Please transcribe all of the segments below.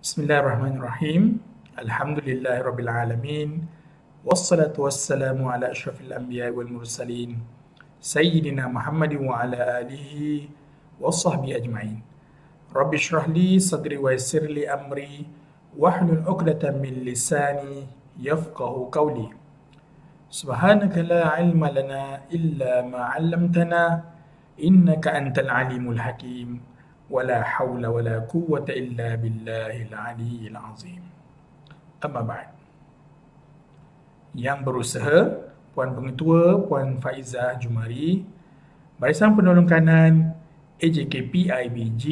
بسم الله الرحمن الرحيم الحمد لله رب العالمين والصلاة والسلام على أشرف الأنبياء والمرسلين سيدنا محمد وعلى آله وصحبه أجمعين رب اشرح لي صدري ويسر لي أمري واحلل عقدة من لساني يفقه قولي سبحانك لا علم لنا إلا ما علمتنا إنك أنت العليم الحكيم ولا حول ولا قوة إلا بالله العلي العظيم أما بعد yang berusaha Puan Pengetua Puan Faizah Jumari Barisan Penolong Kanan AJKP IBG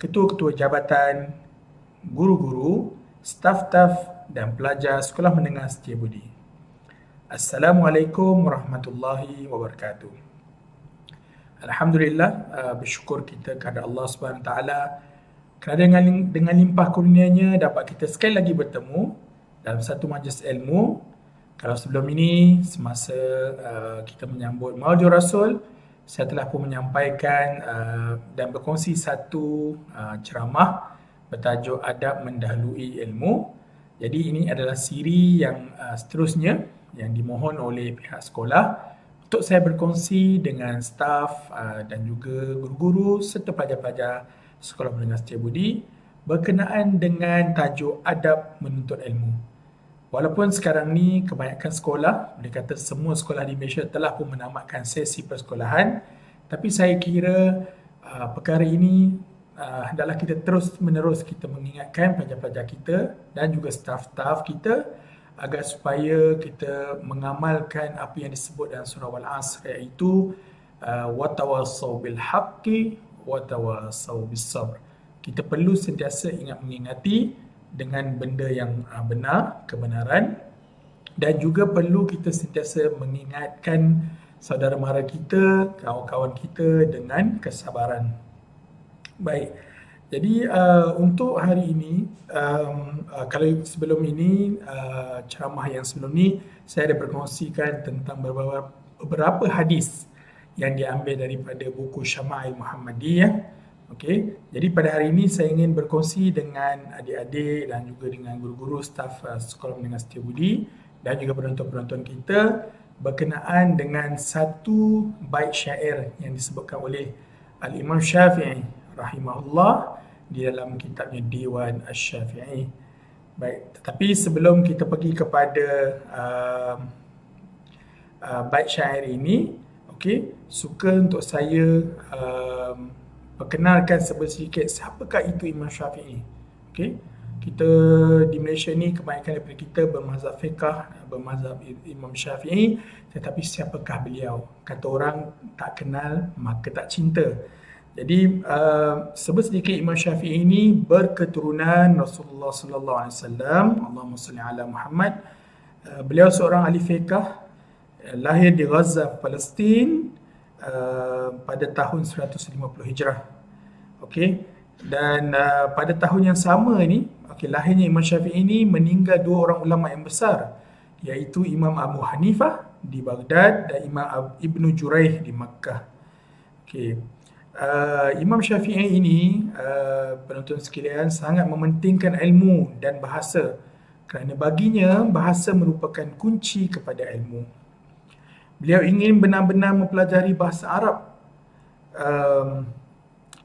Ketua-ketua jabatan Guru-guru Staf-staf dan pelajar Sekolah Menengah Setia Budi Assalamualaikum warahmatullahi wabarakatuh Alhamdulillah uh, bersyukur kita kepada Allah Subhanahu taala kerana dengan dengan limpah kurnianya dapat kita sekali lagi bertemu dalam satu majlis ilmu. Kalau sebelum ini semasa uh, kita menyambut Maulid Rasul saya telah pun menyampaikan uh, dan berkongsi satu uh, ceramah bertajuk adab mendahului ilmu. Jadi ini adalah siri yang uh, seterusnya yang dimohon oleh pihak sekolah untuk saya berkongsi dengan staf uh, dan juga guru-guru serta pelajar-pelajar Sekolah Menengah Setia Budi berkenaan dengan tajuk adab menuntut ilmu. Walaupun sekarang ni kebanyakan sekolah, boleh kata semua sekolah di Malaysia telah pun menamatkan sesi persekolahan, tapi saya kira uh, perkara ini uh, adalah kita terus menerus kita mengingatkan pelajar-pelajar kita dan juga staf-staf kita agar supaya kita mengamalkan apa yang disebut dalam surah Al-Asr iaitu uh, watawasaw bil haqqi watawasaw bis sabr. Kita perlu sentiasa ingat mengingati dengan benda yang uh, benar, kebenaran dan juga perlu kita sentiasa mengingatkan saudara mara kita, kawan-kawan kita dengan kesabaran. Baik. Jadi uh, untuk hari ini, um, uh, kalau sebelum ini, uh, ceramah yang sebelum ini, saya ada berkongsikan tentang beberapa, beberapa hadis yang diambil daripada buku Syama'il Muhammadiyah. Okay. Jadi pada hari ini saya ingin berkongsi dengan adik-adik dan juga dengan guru-guru staf uh, Sekolah Menengah Setia Budi dan juga penonton-penonton kita berkenaan dengan satu bait syair yang disebutkan oleh Al-Imam Syafi'i rahimahullah di dalam kitabnya Diwan Asy-Syafi'i. Baik, tetapi sebelum kita pergi kepada uh, uh, bait syair ini, okey, suka untuk saya uh, perkenalkan sedikit siapakah itu Imam Syafi'i. Okey. Kita di Malaysia ni kebanyakan daripada kita bermazhab fiqah, bermazhab Imam Syafi'i, tetapi siapakah beliau? Kata orang tak kenal maka tak cinta. Jadi uh, sebut sedikit Imam Syafi'i ini berketurunan Rasulullah sallallahu alaihi wasallam. Allahumma salli ala Muhammad. Uh, beliau seorang ahli fiqh uh, lahir di Gaza, Palestin uh, pada tahun 150 Hijrah. Okey. Dan uh, pada tahun yang sama ini, okey lahirnya Imam Syafi'i ini meninggal dua orang ulama yang besar iaitu Imam Abu Hanifah di Baghdad dan Imam Ibnu Juraih di Makkah. Okey uh, Imam Syafi'i ini uh, penonton sekalian sangat mementingkan ilmu dan bahasa kerana baginya bahasa merupakan kunci kepada ilmu. Beliau ingin benar-benar mempelajari bahasa Arab um,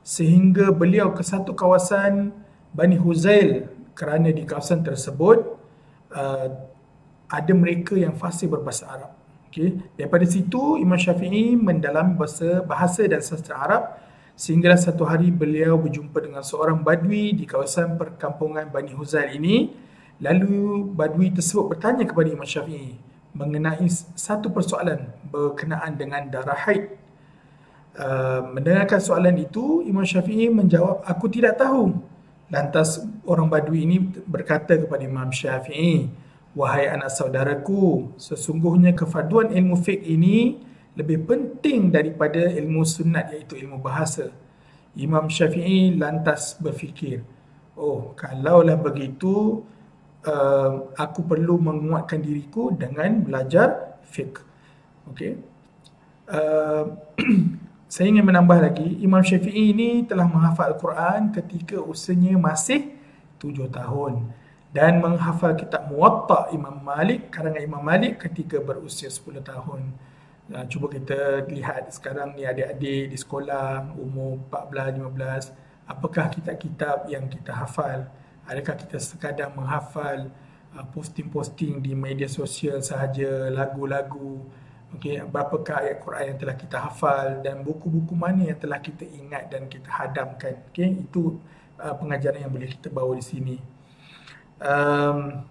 sehingga beliau ke satu kawasan Bani Huzail kerana di kawasan tersebut uh, ada mereka yang fasih berbahasa Arab. Okay. Daripada situ Imam Syafi'i mendalami bahasa, bahasa dan sastra Arab sehingga satu hari beliau berjumpa dengan seorang badui di kawasan perkampungan Bani Huzail ini. Lalu badui tersebut bertanya kepada Imam Syafi'i mengenai satu persoalan berkenaan dengan darah haid. Uh, mendengarkan soalan itu, Imam Syafi'i menjawab, aku tidak tahu. Lantas orang badui ini berkata kepada Imam Syafi'i, Wahai anak saudaraku, sesungguhnya kefaduan ilmu fiqh ini lebih penting daripada ilmu sunat iaitu ilmu bahasa. Imam Syafi'i lantas berfikir, oh kalaulah begitu, uh, aku perlu menguatkan diriku dengan belajar fiqh. Okay. Uh, saya ingin menambah lagi, Imam Syafi'i ini telah menghafal Al-Quran ketika usianya masih tujuh tahun dan menghafal kitab Muwatta Imam Malik karangan Imam Malik ketika berusia 10 tahun. Uh, cuba kita lihat sekarang ni adik-adik di sekolah umur 14 15 apakah kitab-kitab yang kita hafal? Adakah kita sekadar menghafal uh, posting-posting di media sosial sahaja, lagu-lagu? Okey, berapakah ayat Quran yang telah kita hafal dan buku-buku mana yang telah kita ingat dan kita hadamkan? Okey, itu uh, pengajaran yang boleh kita bawa di sini. Um,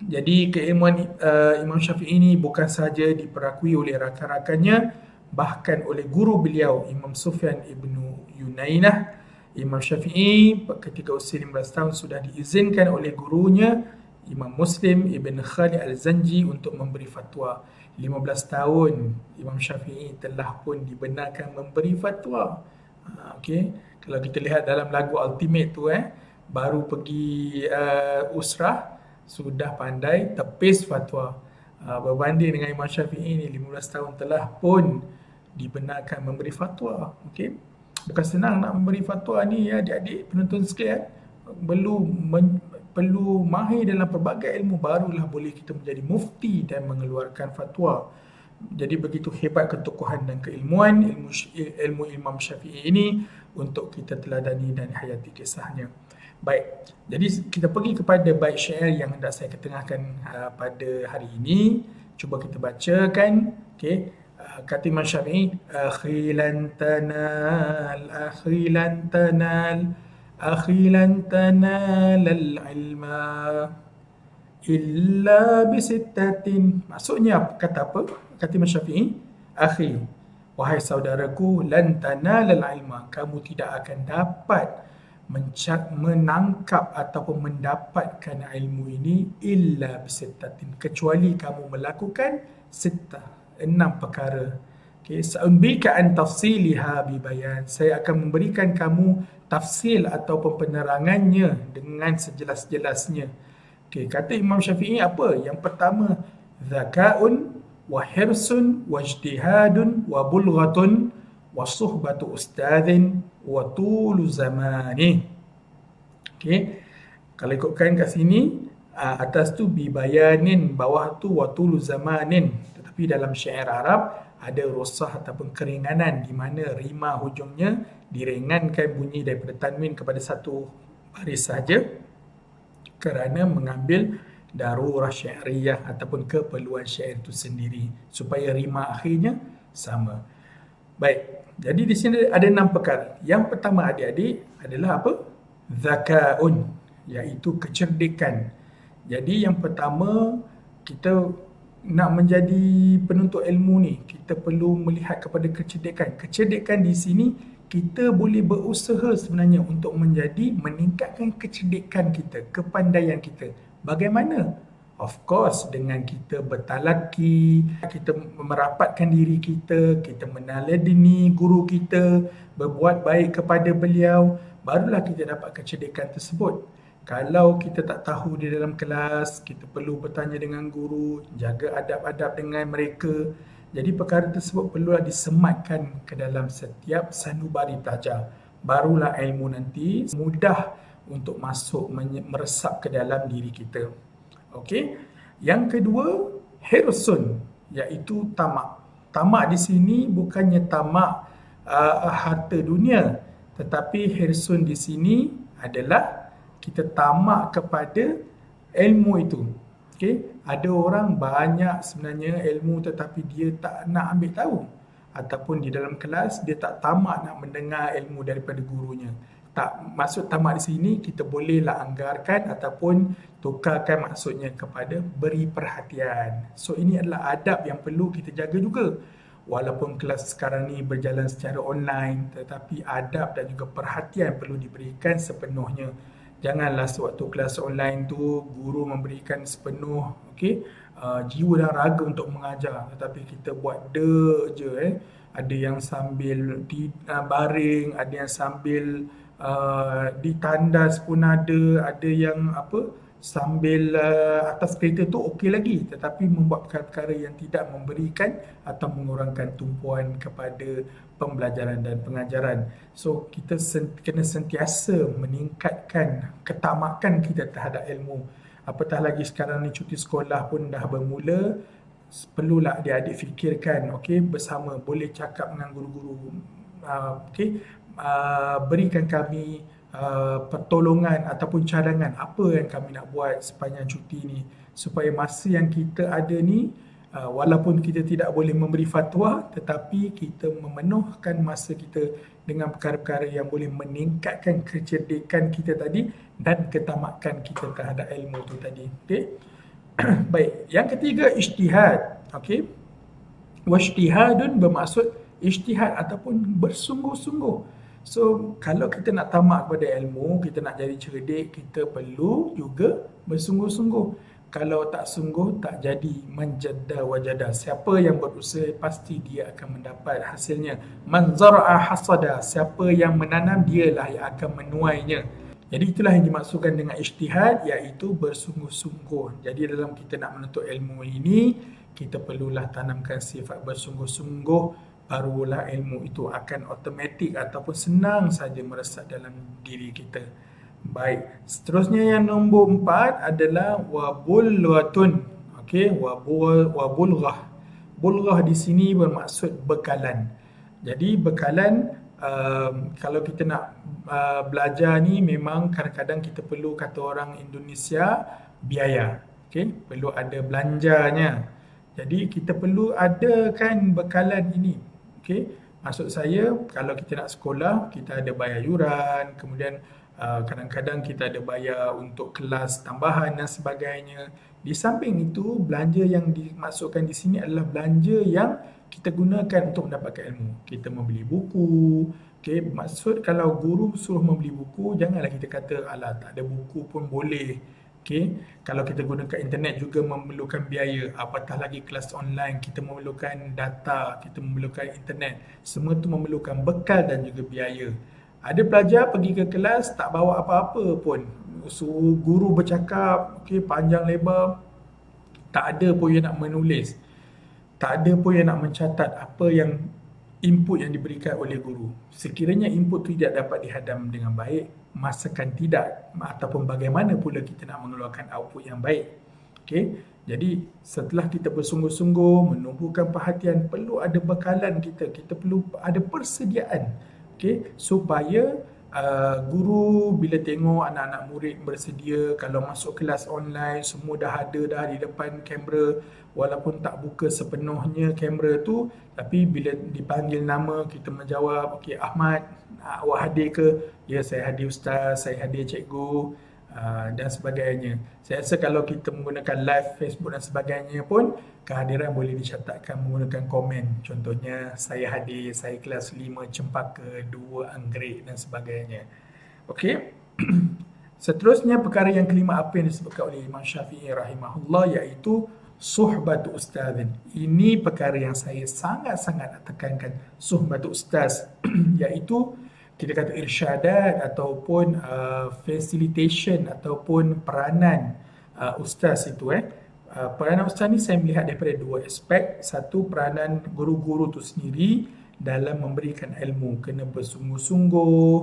jadi keilmuan uh, Imam Syafi'i ini bukan sahaja diperakui oleh rakan-rakannya bahkan oleh guru beliau Imam Sufyan ibnu Yunainah. Imam Syafi'i ketika usia 15 tahun sudah diizinkan oleh gurunya Imam Muslim Ibn Khalid Al-Zanji untuk memberi fatwa. 15 tahun Imam Syafi'i telah pun dibenarkan memberi fatwa. Ha, okay. kalau kita lihat dalam lagu Ultimate tu eh baru pergi uh, usrah sudah pandai tepis fatwa. Uh, berbanding dengan Imam Syafi'i ni 15 tahun telah pun dibenarkan memberi fatwa okey? Bukan senang nak memberi fatwa ni ya adik-adik penonton sekalian. Perlu men, perlu mahir dalam pelbagai ilmu barulah boleh kita menjadi mufti dan mengeluarkan fatwa jadi begitu hebat ketukuhan dan keilmuan ilmu ilmu Imam Syafi'i ini untuk kita teladani dan hayati kisahnya. Baik, jadi kita pergi kepada bait syair yang hendak saya ketengahkan uh, pada hari ini. Cuba kita bacakan. Okay. Uh, kata Imam Syafi'i, Akhilan tanal, akhilan tanal, akhilan tanal al-ilma illa bisittatin. Maksudnya kata apa? Kata Imam Syafi'i, Akhi, wahai saudaraku, lan tanal al-ilma. Kamu tidak akan dapat menangkap ataupun mendapatkan ilmu ini illa bisittatin kecuali kamu melakukan sittah enam perkara okey sa'unbika an tafsiliha bi bayan saya akan memberikan kamu tafsil ataupun penerangannya dengan sejelas-jelasnya okey kata Imam Syafi'i apa yang pertama zakaun wa hirsun wa ijtihadun wa tulu zamani. Okey. Kalau ikutkan kat sini atas tu bibayanin bawah tu wa tulu zamanin. Tetapi dalam syair Arab ada rosah ataupun keringanan di mana rima hujungnya diringankan bunyi daripada tanwin kepada satu baris saja kerana mengambil darurah syairiyah ataupun keperluan syair itu sendiri supaya rima akhirnya sama. Baik, jadi di sini ada enam perkara. Yang pertama adik-adik adalah apa? Zakaun, iaitu kecerdikan. Jadi yang pertama kita nak menjadi penuntut ilmu ni, kita perlu melihat kepada kecerdikan. Kecerdikan di sini kita boleh berusaha sebenarnya untuk menjadi meningkatkan kecerdikan kita, kepandaian kita. Bagaimana? Of course dengan kita bertalaki, kita merapatkan diri kita, kita meneladani guru kita, berbuat baik kepada beliau, barulah kita dapat kecerdikan tersebut. Kalau kita tak tahu di dalam kelas, kita perlu bertanya dengan guru, jaga adab-adab dengan mereka. Jadi perkara tersebut perlulah disematkan ke dalam setiap sanubari pelajar. Barulah ilmu nanti mudah untuk masuk meresap ke dalam diri kita. Okey. Yang kedua, hirsun iaitu tamak. Tamak di sini bukannya tamak uh, harta dunia, tetapi hirsun di sini adalah kita tamak kepada ilmu itu. Okey, ada orang banyak sebenarnya ilmu tetapi dia tak nak ambil tahu ataupun di dalam kelas dia tak tamak nak mendengar ilmu daripada gurunya tak maksud tamat di sini kita bolehlah anggarkan ataupun tukarkan maksudnya kepada beri perhatian. So ini adalah adab yang perlu kita jaga juga. Walaupun kelas sekarang ni berjalan secara online tetapi adab dan juga perhatian perlu diberikan sepenuhnya. Janganlah sewaktu kelas online tu guru memberikan sepenuh okey uh, jiwa dan raga untuk mengajar tetapi kita buat de je eh. Ada yang sambil di, uh, baring, ada yang sambil uh, ditandas pun ada, ada yang apa sambil uh, atas kereta tu okey lagi tetapi membuat perkara-perkara yang tidak memberikan atau mengurangkan tumpuan kepada pembelajaran dan pengajaran. So kita sen- kena sentiasa meningkatkan ketamakan kita terhadap ilmu. Apatah lagi sekarang ni cuti sekolah pun dah bermula, perlulah adik-adik fikirkan okey bersama boleh cakap dengan guru-guru uh, okey uh, berikan kami Uh, pertolongan ataupun cadangan apa yang kami nak buat sepanjang cuti ni. Supaya masa yang kita ada ni uh, walaupun kita tidak boleh memberi fatwa tetapi kita memenuhkan masa kita dengan perkara-perkara yang boleh meningkatkan kecerdikan kita tadi dan ketamakan kita terhadap ilmu tu tadi. Okey? Baik. Yang ketiga ijtihad. Okey? Wajtihadun bermaksud ijtihad ataupun bersungguh-sungguh So kalau kita nak tamak kepada ilmu, kita nak jadi cerdik, kita perlu juga bersungguh-sungguh. Kalau tak sungguh, tak jadi menjada wajada. Siapa yang berusaha, pasti dia akan mendapat hasilnya. Manzara'a hasada. Siapa yang menanam, dialah yang akan menuainya. Jadi itulah yang dimaksudkan dengan ijtihad, iaitu bersungguh-sungguh. Jadi dalam kita nak menuntut ilmu ini, kita perlulah tanamkan sifat bersungguh-sungguh barulah ilmu itu akan automatik ataupun senang saja meresap dalam diri kita. Baik, seterusnya yang nombor empat adalah wabulwatun. Okey, wabul wabulghah. Bulghah di sini bermaksud bekalan. Jadi bekalan um, kalau kita nak uh, belajar ni memang kadang-kadang kita perlu kata orang Indonesia biaya. Okey, perlu ada belanjanya. Jadi kita perlu adakan bekalan ini Okey, maksud saya kalau kita nak sekolah, kita ada bayar yuran, kemudian uh, kadang-kadang kita ada bayar untuk kelas tambahan dan sebagainya. Di samping itu, belanja yang dimaksudkan di sini adalah belanja yang kita gunakan untuk mendapatkan ilmu. Kita membeli buku. Okay, maksud kalau guru suruh membeli buku, janganlah kita kata, alah tak ada buku pun boleh. Okay. Kalau kita gunakan internet juga memerlukan biaya. Apatah lagi kelas online, kita memerlukan data, kita memerlukan internet. Semua itu memerlukan bekal dan juga biaya. Ada pelajar pergi ke kelas tak bawa apa-apa pun. Suruh guru bercakap, okay, panjang lebar. Tak ada pun yang nak menulis. Tak ada pun yang nak mencatat apa yang input yang diberikan oleh guru. Sekiranya input tidak dapat dihadam dengan baik, masakan tidak ataupun bagaimana pula kita nak mengeluarkan output yang baik. Okey. Jadi setelah kita bersungguh-sungguh menumbuhkan perhatian perlu ada bekalan kita, kita perlu ada persediaan. Okey, supaya uh, guru bila tengok anak-anak murid bersedia kalau masuk kelas online semua dah ada dah di depan kamera walaupun tak buka sepenuhnya kamera tu tapi bila dipanggil nama kita menjawab okey Ahmad awak hadir ke? Ya saya hadir ustaz saya hadir cikgu uh, dan sebagainya. Saya rasa kalau kita menggunakan live Facebook dan sebagainya pun kehadiran boleh dicatatkan menggunakan komen. Contohnya saya hadir saya kelas 5 cempaka 2 anggrek dan sebagainya. Okey seterusnya perkara yang kelima apa yang disebutkan oleh Imam Syafi'i rahimahullah iaitu suhbat ustazin. Ini perkara yang saya sangat-sangat tekankan suhbat ustaz iaitu kita kata irsyadat ataupun uh, facilitation ataupun peranan uh, ustaz itu eh. Uh, peranan ustaz ni saya melihat daripada dua aspek. Satu peranan guru-guru tu sendiri dalam memberikan ilmu kena bersungguh-sungguh,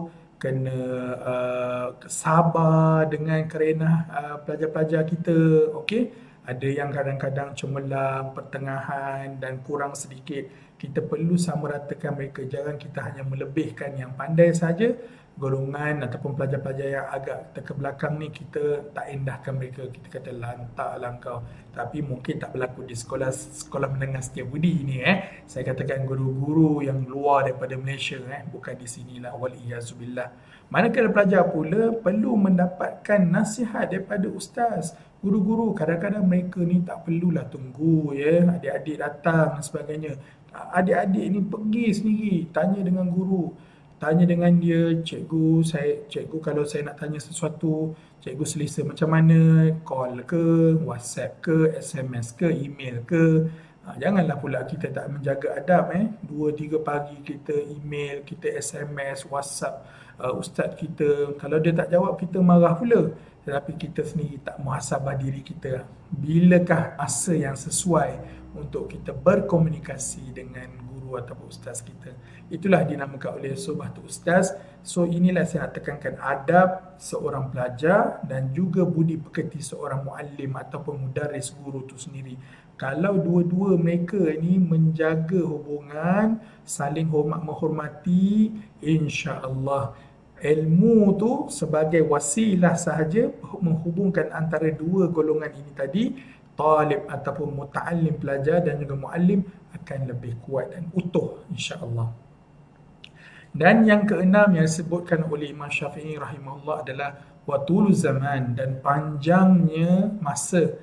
kena uh, sabar dengan kerana uh, pelajar-pelajar kita, okey ada yang kadang-kadang cemerlang, pertengahan dan kurang sedikit. Kita perlu sama ratakan mereka. Jangan kita hanya melebihkan yang pandai saja. Golongan ataupun pelajar-pelajar yang agak terkebelakang ni kita tak indahkan mereka. Kita kata lantaklah kau. Tapi mungkin tak berlaku di sekolah sekolah menengah setiap budi ni eh. Saya katakan guru-guru yang luar daripada Malaysia eh. Bukan di sinilah. Waliyazubillah. Manakala pelajar pula perlu mendapatkan nasihat daripada ustaz guru-guru kadang-kadang mereka ni tak perlulah tunggu ya adik-adik datang dan sebagainya adik-adik ni pergi sendiri tanya dengan guru. Tanya dengan dia cikgu saya cikgu kalau saya nak tanya sesuatu cikgu selesa macam mana? Call ke whatsapp ke sms ke email ke? Ha, janganlah pula kita tak menjaga adab eh. 2 3 pagi kita email kita sms whatsapp uh, ustaz kita. Kalau dia tak jawab kita marah pula. Tetapi kita sendiri tak muhasabah diri kita. Bilakah masa yang sesuai untuk kita berkomunikasi dengan guru atau ustaz kita. Itulah dinamakan oleh sobat ustaz. So inilah saya nak tekankan. Adab seorang pelajar dan juga budi pekerti seorang muallim ataupun mudaris guru itu sendiri. Kalau dua-dua mereka ini menjaga hubungan saling hormat menghormati insya-Allah ilmu tu sebagai wasilah sahaja menghubungkan antara dua golongan ini tadi talib ataupun muta'allim pelajar dan juga muallim akan lebih kuat dan utuh insya-Allah. Dan yang keenam yang disebutkan oleh Imam Syafi'i rahimahullah adalah watul zaman dan panjangnya masa.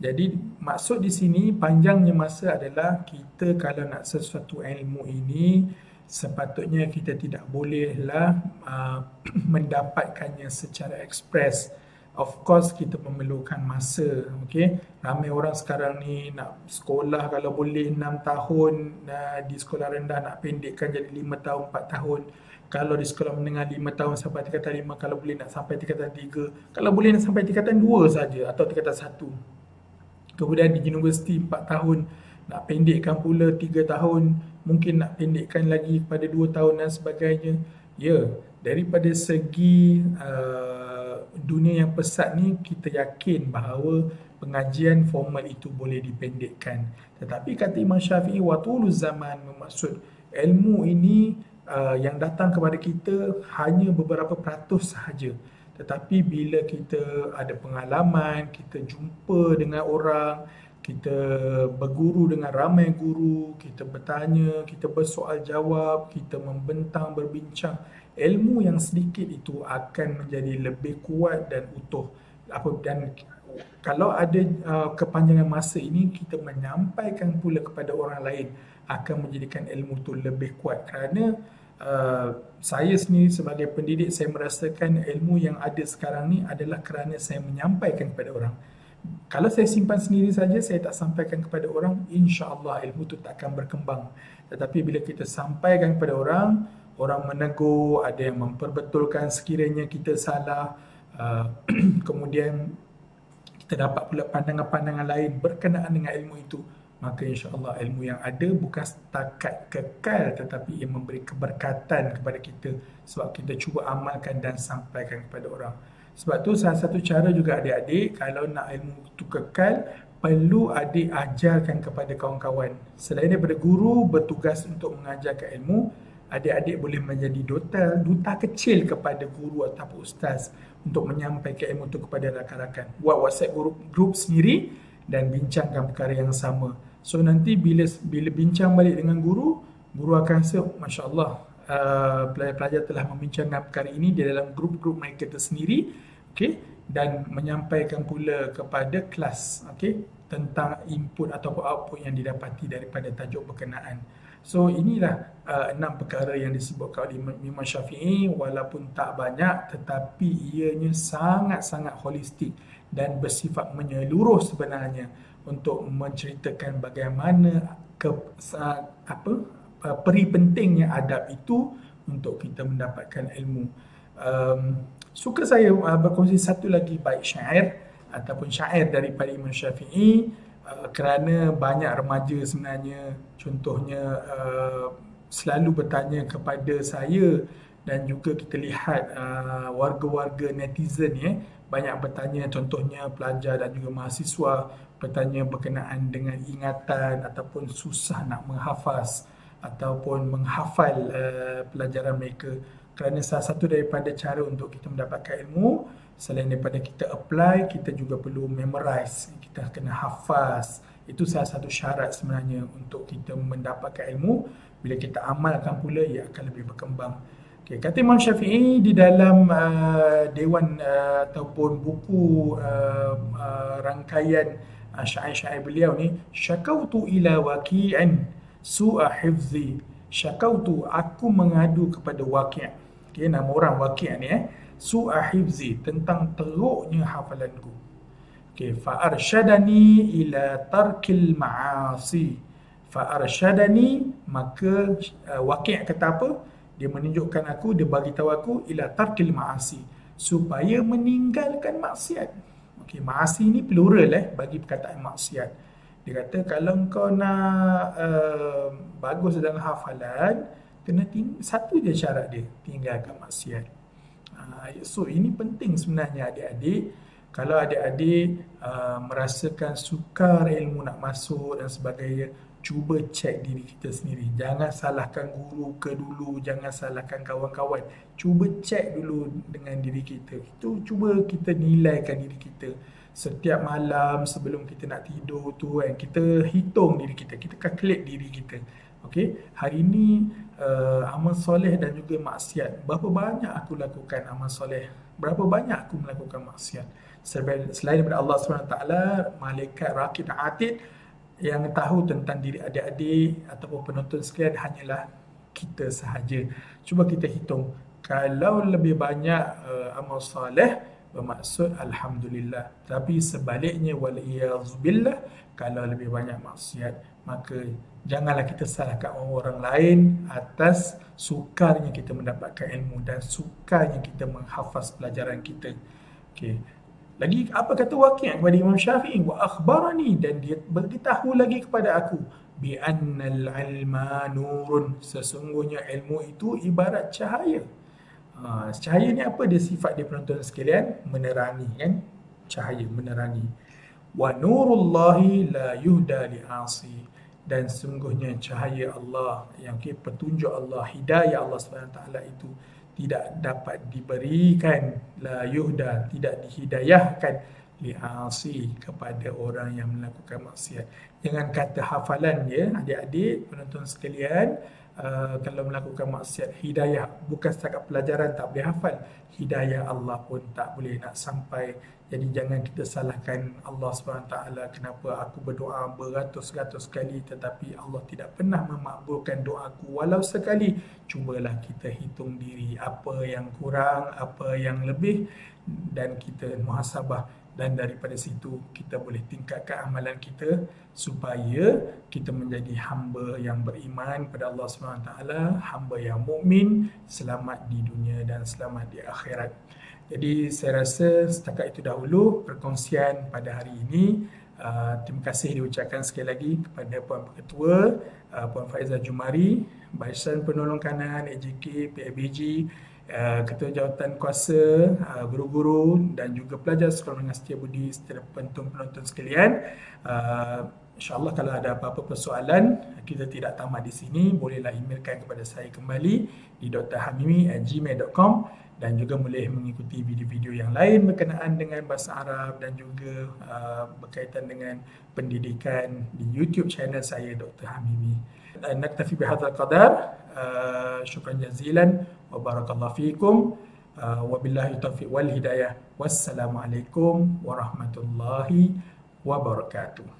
Jadi maksud di sini panjangnya masa adalah kita kalau nak sesuatu ilmu ini sepatutnya kita tidak bolehlah uh, mendapatkannya secara ekspres. Of course kita memerlukan masa, okay? Ramai orang sekarang ni nak sekolah kalau boleh 6 tahun uh, di sekolah rendah nak pendekkan jadi 5 tahun, 4 tahun. Kalau di sekolah menengah 5 tahun sampai tingkatan 5, kalau boleh nak sampai tingkatan 3. Kalau boleh nak sampai tingkatan 2 saja atau tingkatan 1. Kemudian di universiti 4 tahun nak pendekkan pula 3 tahun mungkin nak pendekkan lagi kepada 2 tahun dan sebagainya ya daripada segi uh, dunia yang pesat ni kita yakin bahawa pengajian formal itu boleh dipendekkan. Tetapi kata Imam Syafi'i watul zaman bermaksud ilmu ini uh, yang datang kepada kita hanya beberapa peratus sahaja. Tetapi bila kita ada pengalaman kita jumpa dengan orang kita berguru dengan ramai guru, kita bertanya, kita bersoal jawab, kita membentang, berbincang. Ilmu yang sedikit itu akan menjadi lebih kuat dan utuh. Apa dan kalau ada uh, kepanjangan masa ini kita menyampaikan pula kepada orang lain akan menjadikan ilmu itu lebih kuat kerana uh, saya sendiri sebagai pendidik saya merasakan ilmu yang ada sekarang ni adalah kerana saya menyampaikan kepada orang kalau saya simpan sendiri saja, saya tak sampaikan kepada orang, insya-Allah ilmu itu tak akan berkembang. Tetapi bila kita sampaikan kepada orang, orang menegur, ada yang memperbetulkan sekiranya kita salah, uh, kemudian kita dapat pula pandangan-pandangan lain berkenaan dengan ilmu itu, maka insya-Allah ilmu yang ada bukan setakat kekal tetapi ia memberi keberkatan kepada kita sebab kita cuba amalkan dan sampaikan kepada orang. Sebab tu salah satu cara juga adik-adik kalau nak ilmu itu kekal perlu adik ajarkan kepada kawan-kawan. Selain daripada guru bertugas untuk mengajarkan ilmu, adik-adik boleh menjadi duta, duta kecil kepada guru ataupun ustaz untuk menyampaikan ilmu itu kepada rakan-rakan. Buat WhatsApp group, group sendiri dan bincangkan perkara yang sama. So nanti bila bila bincang balik dengan guru, guru akan rasa, Masya Allah, pelajar-pelajar telah membincangkan perkara ini di dalam grup-grup mereka tersendiri okay, dan menyampaikan pula kepada kelas okay, tentang input ataupun output yang didapati daripada tajuk berkenaan. So inilah uh, enam perkara yang disebutkan oleh Imam Syafi'i. Walaupun tak banyak tetapi ianya sangat-sangat holistik dan bersifat menyeluruh sebenarnya untuk menceritakan bagaimana ke uh, apa uh, peri pentingnya adab itu untuk kita mendapatkan ilmu. Um, Suka saya uh, berkongsi satu lagi baik syair ataupun syair daripada Imam Syafi'i uh, kerana banyak remaja sebenarnya contohnya uh, selalu bertanya kepada saya dan juga kita lihat uh, warga-warga netizen ya banyak bertanya contohnya pelajar dan juga mahasiswa bertanya berkenaan dengan ingatan ataupun susah nak menghafaz ataupun menghafal uh, pelajaran mereka. Kerana salah satu daripada cara untuk kita mendapatkan ilmu selain daripada kita apply kita juga perlu memorize kita kena hafaz. Itu salah satu syarat sebenarnya untuk kita mendapatkan ilmu. Bila kita amalkan pula ia akan lebih berkembang. Okay. kata Imam Syafi'i di dalam uh, dewan uh, ataupun buku uh, uh, rangkaian uh, syair-syair beliau ni syakautu ila waqi'an su'a hifzi syakautu aku mengadu kepada waqi' Okay, nama orang wakil ni eh. Su'a hifzi tentang teruknya hafalanku. Okay, fa'arsyadani ila tarkil ma'asi. Fa'arsyadani maka uh, wakil kata apa? dia menunjukkan aku dia bagi tahu aku ila tarkil ma'asi supaya meninggalkan maksiat okey maasi ni plural eh bagi perkataan maksiat dia kata kalau kau nak uh, bagus dalam hafalan kena ting- satu je syarat dia tinggalkan maksiat. Uh, so ini penting sebenarnya adik-adik. Kalau adik-adik uh, merasakan sukar ilmu nak masuk dan sebagainya cuba cek diri kita sendiri. Jangan salahkan guru ke dulu, jangan salahkan kawan-kawan. Cuba cek dulu dengan diri kita. Itu cuba kita nilaikan diri kita. Setiap malam sebelum kita nak tidur tu kan, kita hitung diri kita, kita calculate diri kita. Okey, hari ini uh, amal soleh dan juga maksiat. Berapa banyak aku lakukan amal soleh? Berapa banyak aku melakukan maksiat? Selain daripada Allah SWT, malaikat rakib atid yang tahu tentang diri adik-adik ataupun penonton sekalian hanyalah kita sahaja. Cuba kita hitung. Kalau lebih banyak uh, amal soleh, bermaksud Alhamdulillah. Tapi sebaliknya, waliyahzubillah, kalau lebih banyak maksiat, maka janganlah kita salahkan orang lain atas sukarnya kita mendapatkan ilmu dan sukarnya kita menghafaz pelajaran kita. Okay. Lagi apa kata wakil kepada Imam Syafi'i? Wa akhbarani dan dia beritahu lagi kepada aku bi annal ilma nurun. Sesungguhnya ilmu itu ibarat cahaya. Ha, cahaya ni apa? Dia sifat dia penonton sekalian menerangi kan? Cahaya menerangi. Wa nurullahi la yuhda li asi. Dan sungguhnya cahaya Allah yang petunjuk Allah hidayah Allah Subhanahu taala itu tidak dapat diberikan la yuhda tidak dihidayahkan li'asi kepada orang yang melakukan maksiat. Jangan kata hafalan ya adik-adik penonton sekalian uh, kalau melakukan maksiat hidayah bukan setakat pelajaran tak boleh hafal. Hidayah Allah pun tak boleh nak sampai. Jadi jangan kita salahkan Allah SWT kenapa aku berdoa beratus-ratus kali tetapi Allah tidak pernah memakbulkan doaku walau sekali. Cubalah kita hitung diri apa yang kurang, apa yang lebih dan kita muhasabah dan daripada situ kita boleh tingkatkan amalan kita supaya kita menjadi hamba yang beriman pada Allah SWT, hamba yang mukmin, selamat di dunia dan selamat di akhirat. Jadi saya rasa setakat itu dahulu perkongsian pada hari ini. Uh, terima kasih diucapkan sekali lagi kepada Puan Ketua, uh, Puan Faizah Jumari, Barisan Penolong Kanan, AJK, PABG, uh, Ketua Jawatan Kuasa, uh, guru-guru dan juga pelajar Sekolah Menengah Setia Budi serta penonton-penonton sekalian. Uh, InsyaAllah kalau ada apa-apa persoalan, kita tidak tamat di sini, bolehlah emailkan kepada saya kembali di drhamimi@gmail.com dan juga boleh mengikuti video-video yang lain berkenaan dengan bahasa Arab dan juga uh, berkaitan dengan pendidikan di YouTube channel saya Dr. Hamimi. Naktafi bihadzal qadar. Uh, syukran jazilan wa barakallahu fiikum. Uh, wabillahi taufiq wal hidayah. Wassalamualaikum warahmatullahi wabarakatuh.